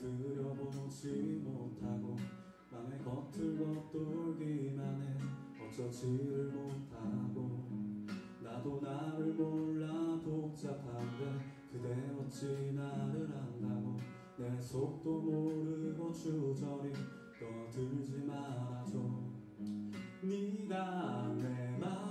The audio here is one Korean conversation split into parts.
들여보지 못하고 맘에 겉을 겉돌기만 해 어쩌지를 못하고 나도 나를 몰라 복잡한데 그대 어찌 나를 안다고 내 속도 모르고 주저리 떠들지 말아줘 네가 내맘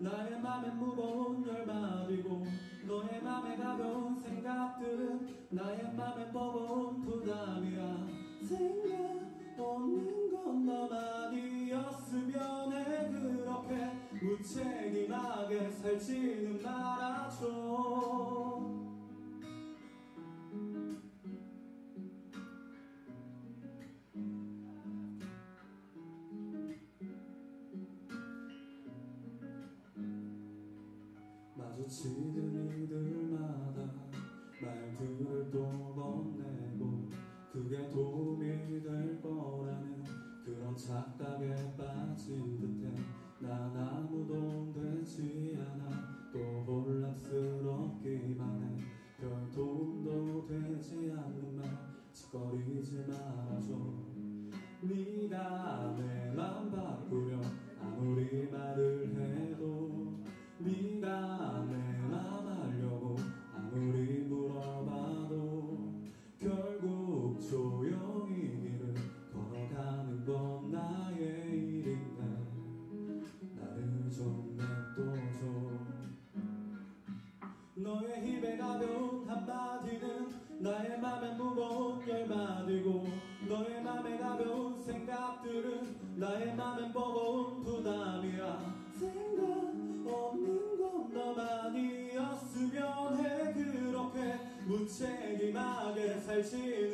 나의 맘에 무거운 열마디고 너의 맘에 가벼운 생각들은 나의 맘에 버거운 부담이야. 생각 없는 건 너만이었으면 해. 그렇게 무책임하게 살지는 마주치는 이들마다 말들을 또 건네고 그게 도움이 될 거라는 그런 착각에 빠진 듯해. 난 아무도 되지 않아 또 혼란스럽기만 해 별 도움도 되지 않는 말 짓거리지 말아줘. 네가 내 맘 바꾸려 나의 맘에 무거운 열마디고 너의 맘에 가벼운 생각들은 나의 맘엔 버거운 부담이야. 생각 없는 건 너만이었으면 해. 그렇게 무책임하게 살지